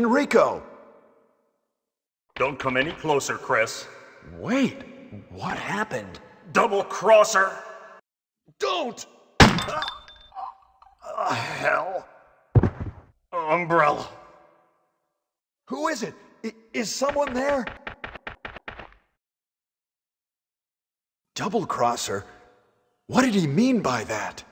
Enrico! Don't come any closer, Chris. Wait, what happened? Double crosser! Don't! Uh, hell. Umbrella. Who is it? I- is someone there? Double crosser? What did he mean by that?